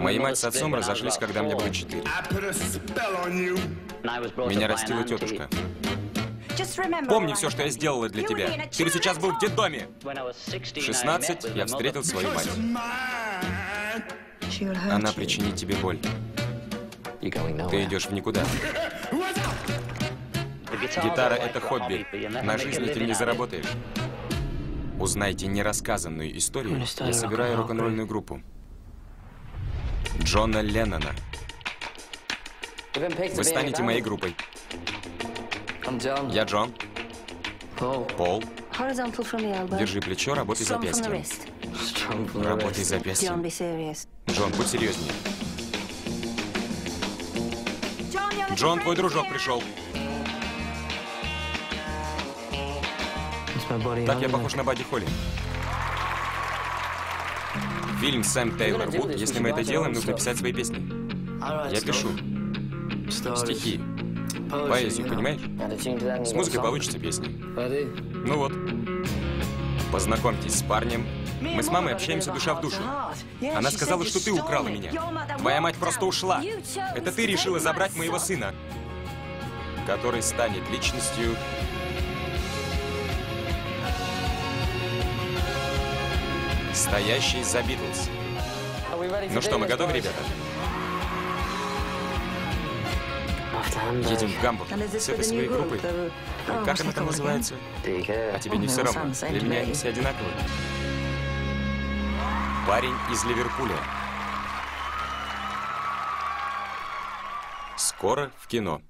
Мои мать с отцом разошлись, когда мне было четыре. Меня растила тетушка. Помни все, что я сделала для тебя. Ты сейчас был в детдоме. В 16 я встретил свою мать. Она причинит тебе боль. Ты идешь в никуда. Гитара — это хобби. На жизни ты не заработаешь. Узнайте нерассказанную историю, я собираю рок-н-ролльную группу. Джона Леннона. Вы станете моей группой. Я Джон. Пол. Держи плечо, работай запястьем. Работай запястьем. Джон, будь серьезнее. Джон, твой дружок пришел. Так я похож на Бадди Холли. Фильм Сэм Тейлор Вуд. Если мы это делаем, нужно писать свои песни. Я пишу. Стихи. Поэзию, понимаешь? С музыкой получится песня. Ну вот. Познакомьтесь с парнем. Мы с мамой общаемся душа в душу. Она сказала, что ты украла меня. Твоя мать просто ушла. Это ты решила забрать моего сына, который станет личностью стоящий за Битлз. Ну что, мы готовы, ребята? Едем в Гамбург с этой своей группой. Как она там называется? А тебе не все равно? Для меня они все одинаковые. Парень из Ливерпуля. Скоро в кино.